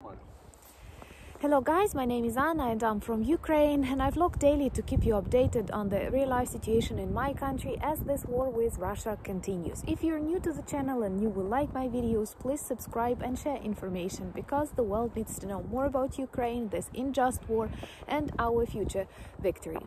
What. Hello guys, my name is Anna and I'm from Ukraine and I vlog daily to keep you updated on the real life situation in my country as this war with Russia continues. If you're new to the channel and you will like my videos, please subscribe and share information because the world needs to know more about Ukraine, this unjust war and our future victory.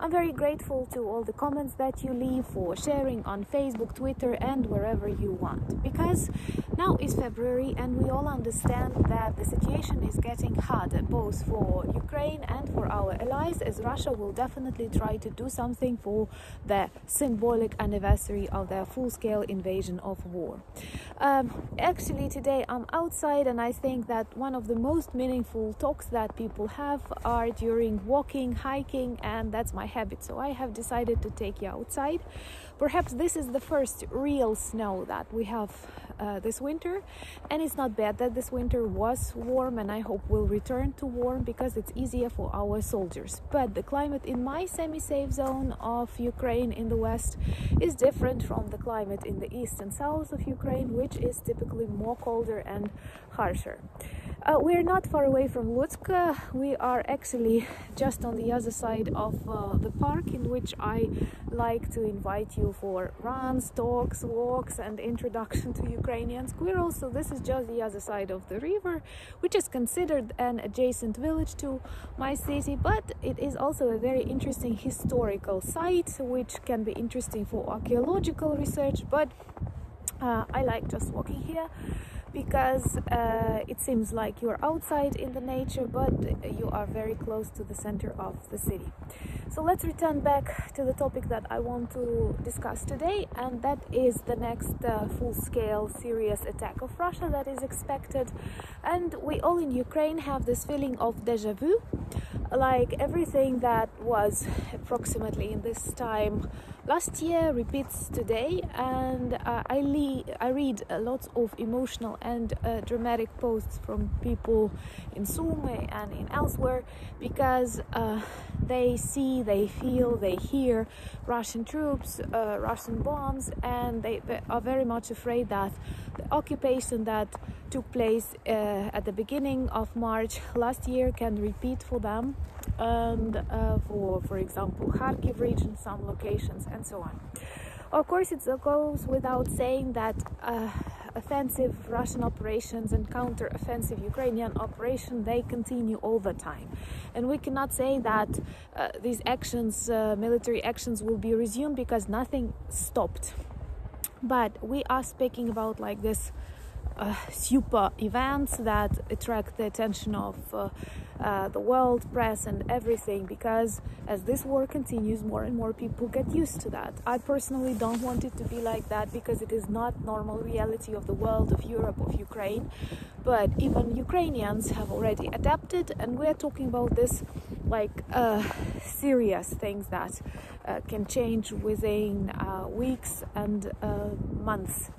I'm very grateful to all the comments that you leave for sharing on Facebook, Twitter and wherever you want because now is February and we all understand that the situation is getting harder both for Ukraine and for our allies, as Russia will definitely try to do something for the symbolic anniversary of their full scale invasion of war. Um, actually, today I'm outside, and I think that one of the most meaningful talks that people have are during walking, hiking, and that's my habit. So I have decided to take you outside. Perhaps this is the first real snow that we have uh, this winter, and it's not bad that this winter was warm, and I hope will return return to warm because it's easier for our soldiers. But the climate in my semi-safe zone of Ukraine in the west is different from the climate in the east and south of Ukraine, which is typically more colder and harsher. Uh, we're not far away from Lutsk. We are actually just on the other side of uh, the park in which I like to invite you for runs, talks, walks and introduction to Ukrainian squirrels. So this is just the other side of the river, which is considered an adjacent village to my city, but it is also a very interesting historical site which can be interesting for archaeological research, but uh, I like just walking here because uh, it seems like you're outside in the nature but you are very close to the center of the city. So let's return back to the topic that I want to discuss today and that is the next uh, full-scale serious attack of Russia that is expected. And we all in Ukraine have this feeling of deja vu like everything that was approximately in this time last year repeats today. And uh, I, I read a lot of emotional and uh, dramatic posts from people in Sumy and in elsewhere because uh, they see, they feel, they hear Russian troops, uh, Russian bombs and they, are very much afraid that the occupation that took place uh, at the beginning of March last year can repeat for them and uh, for, for example, Kharkiv region, some locations and so on. Of course, it goes without saying that uh, offensive Russian operations and counter-offensive Ukrainian operation they continue all the time, and we cannot say that uh, these actions, uh, military actions, will be resumed because nothing stopped. But we are speaking about like this uh, super events that attract the attention of uh, uh, the world press and everything because as this war continues more and more people get used to that. I personally don't want it to be like that because it is not normal reality of the world of europe of ukraine. But even ukrainians have already adapted and we're talking about this like uh, serious things that uh, can change within uh, weeks and months.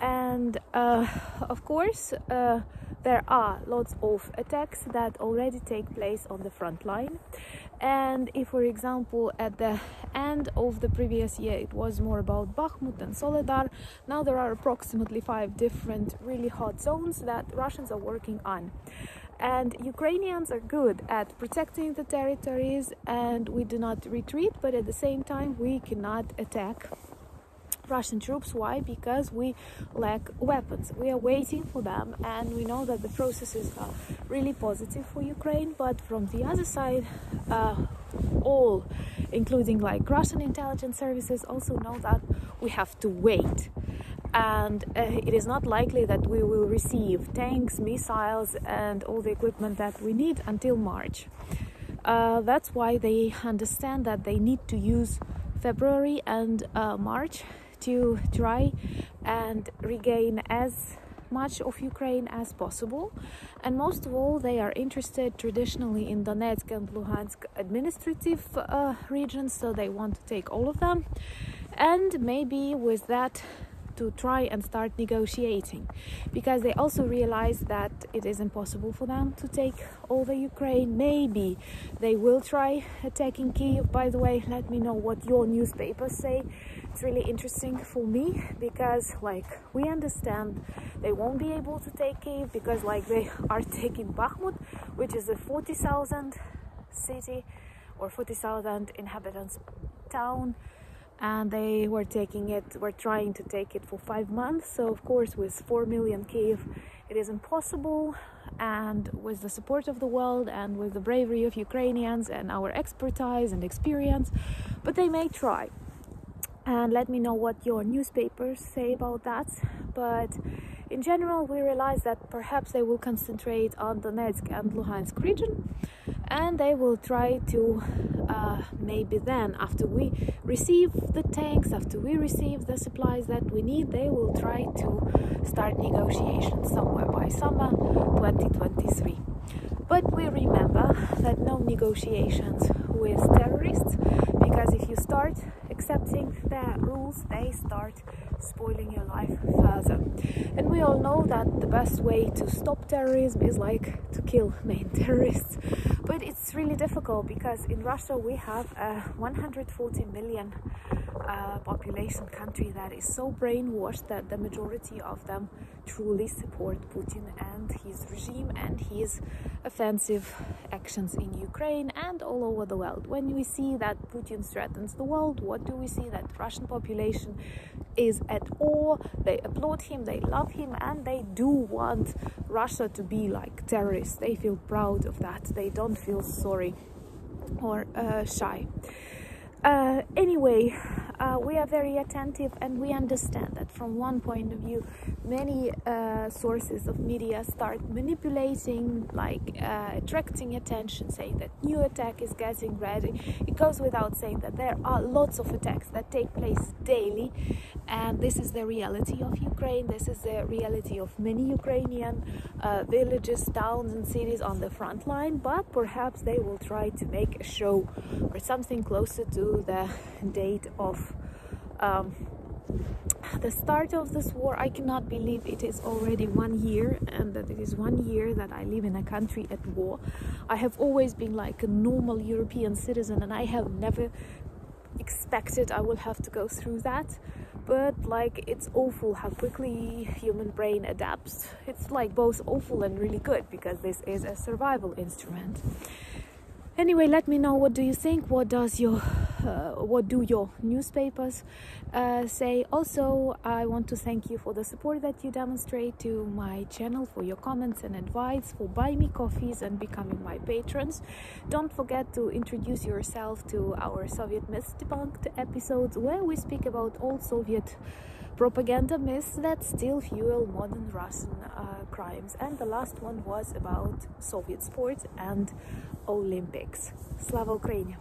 And uh, of course uh, there are lots of attacks that already take place on the front line. And if for example at the end of the previous year it was more about Bakhmut and Soledar now there are approximately five different really hot zones that Russians are working on. And Ukrainians are good at protecting the territories and we do not retreat but at the same time we cannot attack Russian troops. Why? Because we lack weapons. We are waiting for them, and we know that the processes are really positive for Ukraine. But from the other side, uh, all, including like Russian intelligence services, also know that we have to wait. And uh, it is not likely that we will receive tanks, missiles, and all the equipment that we need until March. Uh, that's why they understand that they need to use February and uh, March to try and regain as much of Ukraine as possible. And most of all, they are interested traditionally in Donetsk and Luhansk administrative uh, regions, so they want to take all of them. And maybe with that, to try and start negotiating because they also realize that it is impossible for them to take over Ukraine. Maybe they will try attacking Kiev. By the way, let me know what your newspapers say it's really interesting for me because like we understand they won't be able to take Kiev because like they are taking Bakhmut which is a 40,000 city or 40,000 inhabitants town and they were taking it were trying to take it for five months. So of course with 4 million Kiev it is impossible. And with the support of the world and with the bravery of Ukrainians and our expertise and experience but they may try and let me know what your newspapers say about that. But in general we realize that perhaps they will concentrate on Donetsk and Luhansk region and they will try to uh, maybe then after we receive the tanks after we receive the supplies that we need they will try to start negotiations somewhere by summer 2023 but we remember that no negotiations with terrorists because if you start accepting their rules they start spoiling your life further. And we all know that the best way to stop terrorism is like to kill main terrorists. But it's really difficult because in Russia we have uh, a 140 million uh, population country that is so brainwashed that the majority of them truly support Putin and his regime and his offensive actions in Ukraine and all over the world. When we see that Putin threatens the world, what do we see? That Russian population is at awe, they applaud him, they love him, and they do want Russia to be like terrorists. They feel proud of that, they don't feel sorry or uh, shy. Uh, anyway, uh, we are very attentive and we understand that from one point of view many uh, sources of media start manipulating like uh, attracting attention saying that new attack is getting ready. It goes without saying that there are lots of attacks that take place daily and this is the reality of ukraine. This is the reality of many ukrainian uh, villages towns and cities on the front line but perhaps they will try to make a show or something closer to the date of um, the start of this war i cannot believe it is already one year and that it is one year that i live in a country at war. I have always been like a normal european citizen and i have never expected i will have to go through that. But like it's awful how quickly human brain adapts. It's like both awful and really good because this is a survival instrument. Anyway let me know what do you think. What does your what do your newspapers uh, say also i want to thank you for the support that you demonstrate to my channel for your comments and advice for buying me coffees and becoming my patrons don't forget to introduce yourself to our soviet myths debunked episodes where we speak about old soviet propaganda myths that still fuel modern Russian uh, crimes. And the last one was about Soviet sports and Olympics. Slava Ukraini!